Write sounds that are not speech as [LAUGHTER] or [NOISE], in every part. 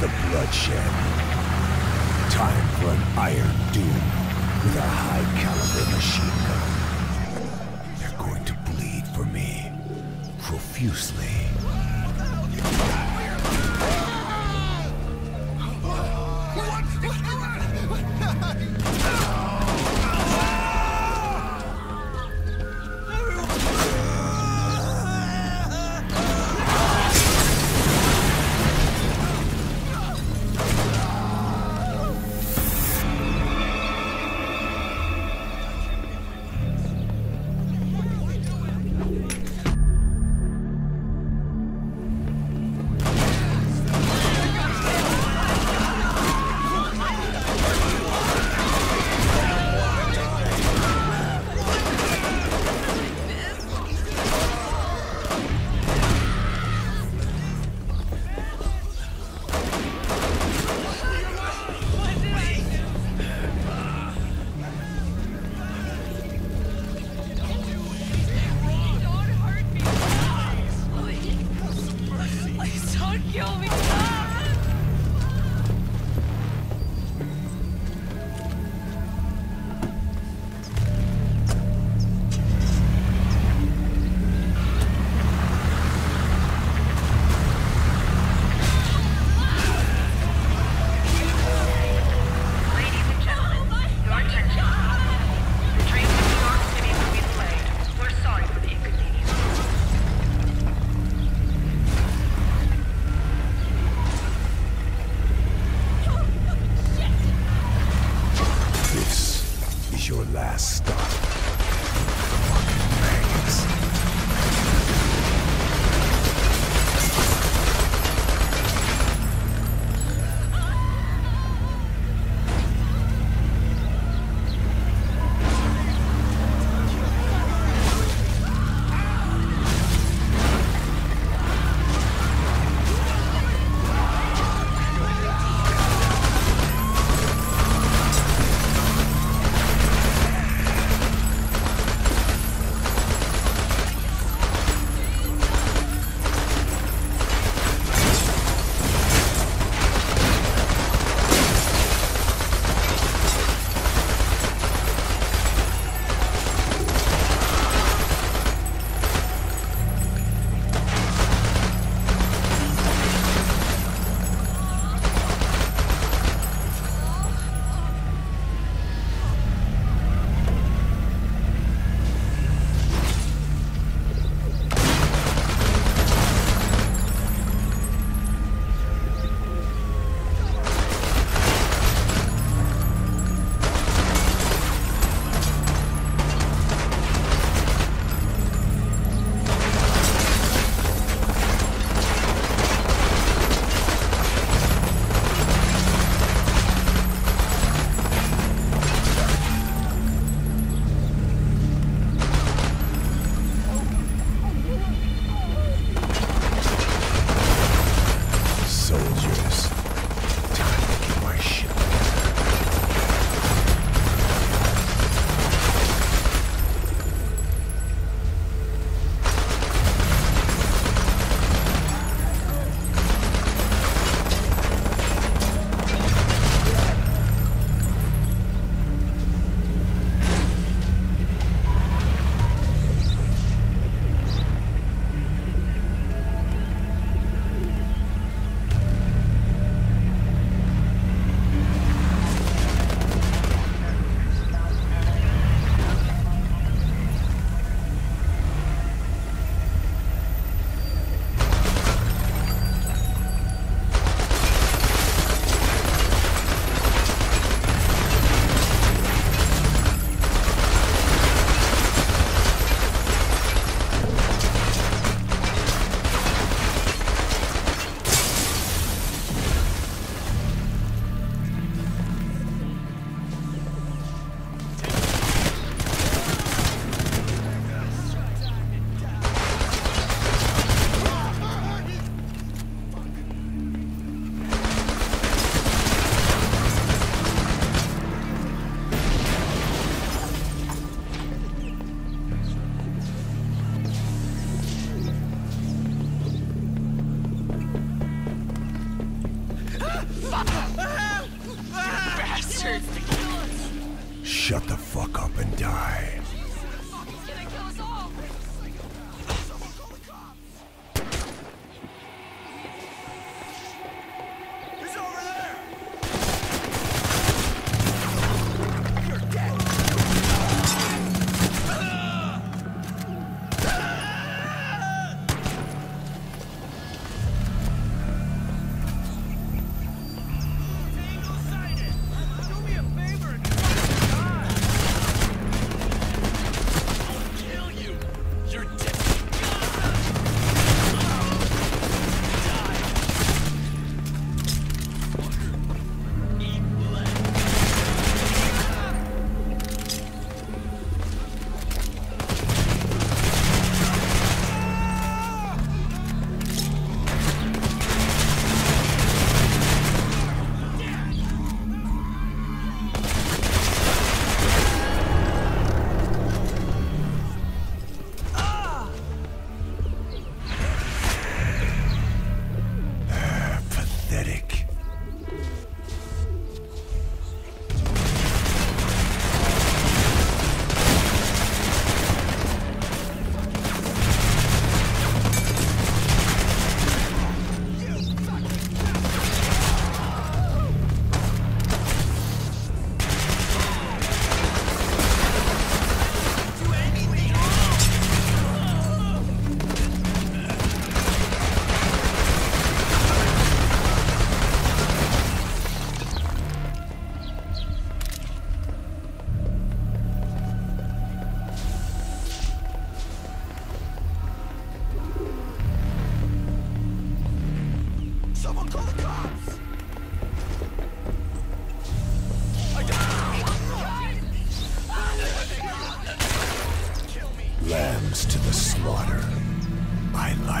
the bloodshed. Time for an Iron Doom with a high-caliber machine gun. They're going to bleed for me profusely.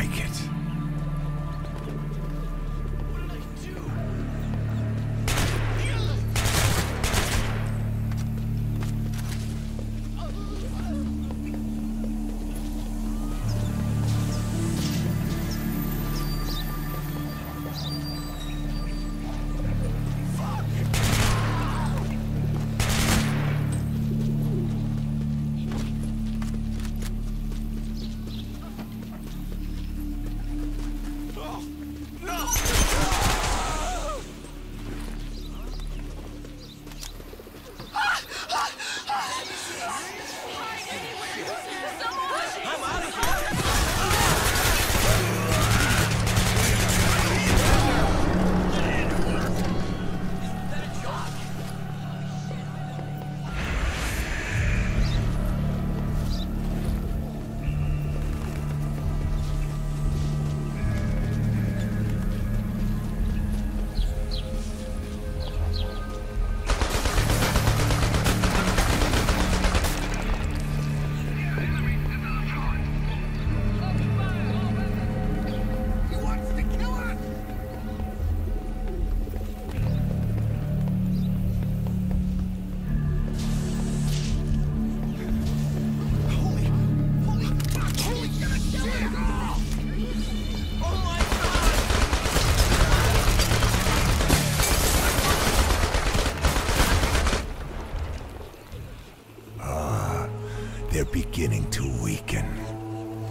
Like it.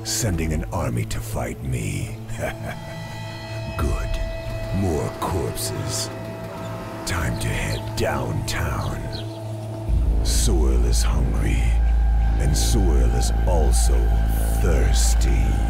Sending an army to fight me. [LAUGHS] Good. More corpses. Time to head downtown. Soil is hungry, and Soil is also thirsty.